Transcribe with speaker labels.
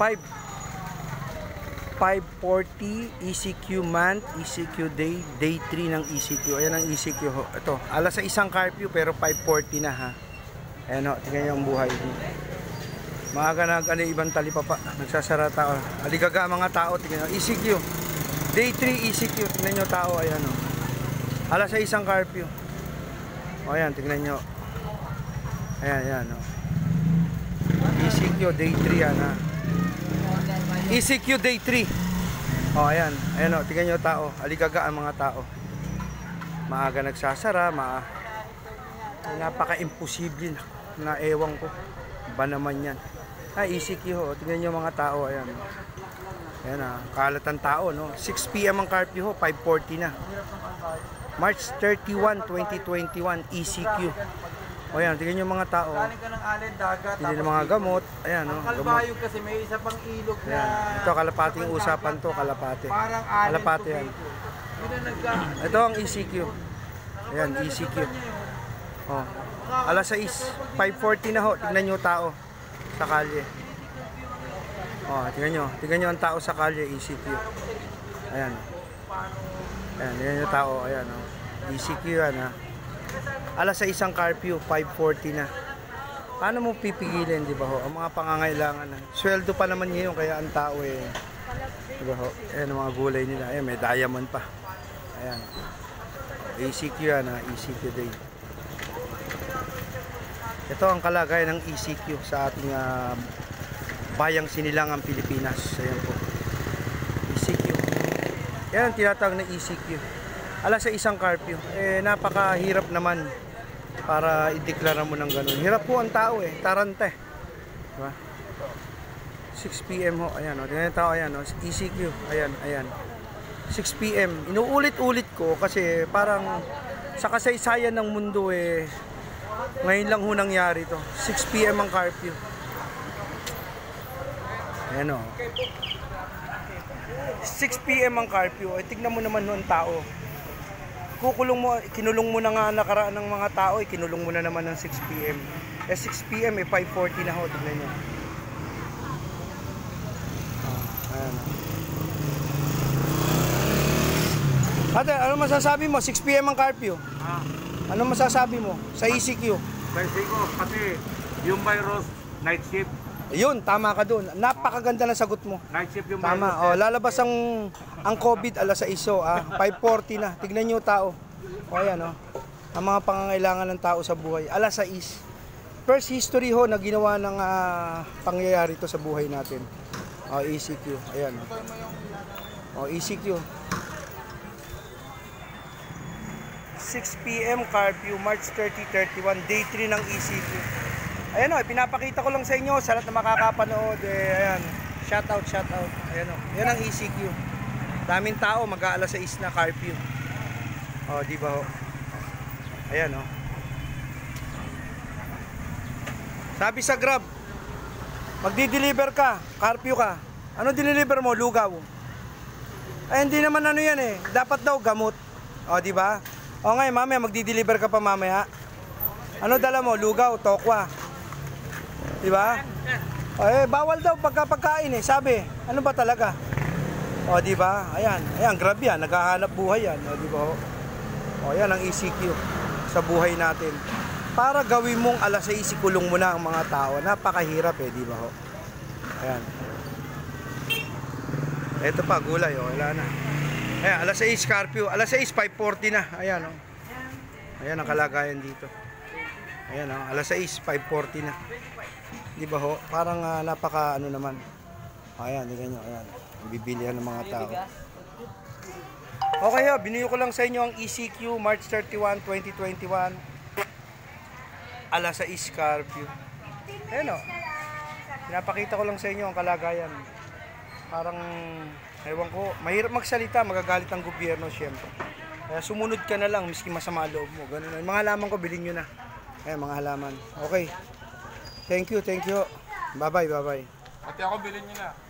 Speaker 1: 540 ECQ month, ECQ day, day 3 ng ECQ. Ayan ang ECQ. Ito, alas sa isang curfew pero 540 na ha. Ayan ho, tingnan nyo ang buhay. Maaga na ano, ibang talipapa. Nagsasara tao. Aligaga mga tao, tingnan nyo. ECQ. Day 3 ECQ, tingnan nyo tao. Ayan ho. Alas sa isang curfew. O ayan, tingnan nyo. Ayan, ayan ho. ECQ day 3 yan ha. ECQ day 3. Oh, ayan. Ayan oh, tingnan niyo tao. Aligaga ang mga tao. Maaga nagsasara, ma napaka-imposible na, na ewan ko. Ba naman yan. Ah, ECQ ho. Tingnan niyo mga tao. Ayan. Ayan ah. Kalat ang tao, no? 6 p.m. ang curfew ho. 5.40 na. March 31, 2021. ECQ. O yan, tingnan niyo mga tao.
Speaker 2: Galing ka ng alin, dagat.
Speaker 1: Hindi ng mga gamot. Ayan, no?
Speaker 2: Ang kalbayog kasi may isa pang ilog na...
Speaker 1: Ayan. Ito, kalapating usapan to, kalapate.
Speaker 2: Parang alin
Speaker 1: Kalapate yan. Ito ang ECQ. Ayan, ECQ. Oh. Alas 6, 5.40 na ho. Tingnan nyo tao sa kalye. Oh, tingnan nyo. Tingnan nyo ang tao sa kalye, ECQ. Ayan. Ayan, tingnan nyo tao. Ayan, oh. ECQ yan, ha. Alas sa isang curfew, 5.40 na. Paano mo pipigilin, di ba ho? Ang mga pangangailangan. Sweldo pa naman ngayon, kaya ang tao eh. Di ba ho? Ayan ang mga gulay nila. Ayan, may diamond pa. Ayan. ECQ yan ha, ECQ day. Ito ang kalagayan ng ECQ sa ating ah, bayang sinilangang Pilipinas. Ayan po. ECQ. Yan ang tinatawag na ECQ. Alas sa isang curfew. Eh, napakahirap naman para ideklara mo ng ganun. Hirap po ang tao eh. Tarante. Diba? 6 p.m. ho. Ayan o. Tingnan yung tao. Ayan o. ECQ. Ayan. Ayan. 6 p.m. Inuulit-ulit ko kasi parang sa kasaysayan ng mundo eh ngayon lang ho nangyari to. 6 p.m. ang curfew. Ayan o. 6 p.m. ang curfew. Eh, tignan mo naman noon tao. Kukulong mo, kinulong mo na nga nakaraan ng mga tao, eh, kinulong mo na naman ng 6 p.m. Eh 6 p.m. eh 5.40 na ho, tignan nyo. Ah, ayan. Ate, ano masasabi mo? 6 p.m. ang curfew.
Speaker 2: Ah,
Speaker 1: Ano masasabi mo sa E ECQ?
Speaker 2: kasi ko, kasi yung virus, night shift.
Speaker 1: Ayun, tama ka dun. Napakaganda ng sagot mo.
Speaker 2: Night shift yung
Speaker 1: Tama. Oh, lalabas ang ang COVID alas sa iso, ah. 5:40 na. Tignan niyo tao. O ayan, oh. Ang mga pangangailangan ng tao sa buhay. Alas sa is. First history ho na ginawa ng ah, pangyayari to sa buhay natin. Oh, ECQ. Ayan. Oh, ECQ. 6 p.m. curfew, March 30, 31, day 3 ng ECQ. Ayan o, pinapakita ko lang sa inyo sa lahat na makakapanood. Eh, ayan, shout out, shout out. Ayan o, yan ang ECQ. Daming tao, mag-aalas sa is na curfew. O, di ba ho? Ayan o. Sabi sa Grab, magdi-deliver ka, curfew ka. Ano dineliver mo? Lugaw. Ay, hindi naman ano yan eh. Dapat daw gamot. O, di ba? O ngayon, mamaya magdi-deliver ka pa mamaya. Ano dala mo? Lugaw, tokwa. Di ba? Eh, bawal daw pagka pagkain eh. Sabi, ano ba talaga? O, di ba? Ayan, ayan, grab yan. Naghahanap buhay yan. O, di ba? O, yan ang ECQ sa buhay natin. Para gawin mong alas 6, kulong mo na ang mga tao. Napakahirap eh, di ba? ho? Ayan. Ito pa, gulay, oh, wala na. Ayan, alas 6, curfew. Alas 6, 5.40 na. Ayan, oh. Ayan ang kalagayan dito. Ayan, oh. Alas 6, 5.40 na. Di ba ho? Parang ah, napaka ano naman. Ayan, tingnan nyo. Ayan. Ang Bibilihan ng mga tao. Okay ho, binuyo ko lang sa inyo ang ECQ March 31, 2021. Alas 6, curfew. Ayan, oh. Pinapakita ko lang sa inyo ang kalagayan. Parang, ewan ko, mahirap magsalita, magagalit ang gobyerno syempre. Kaya sumunod ka na lang, miski masama loob mo. Ganun. Yung mga halaman ko, bilhin nyo na. Ayan, mga halaman. Okay. Thank you, thank you. Bye-bye, bye-bye.
Speaker 2: Ate ako, bilhin nyo na.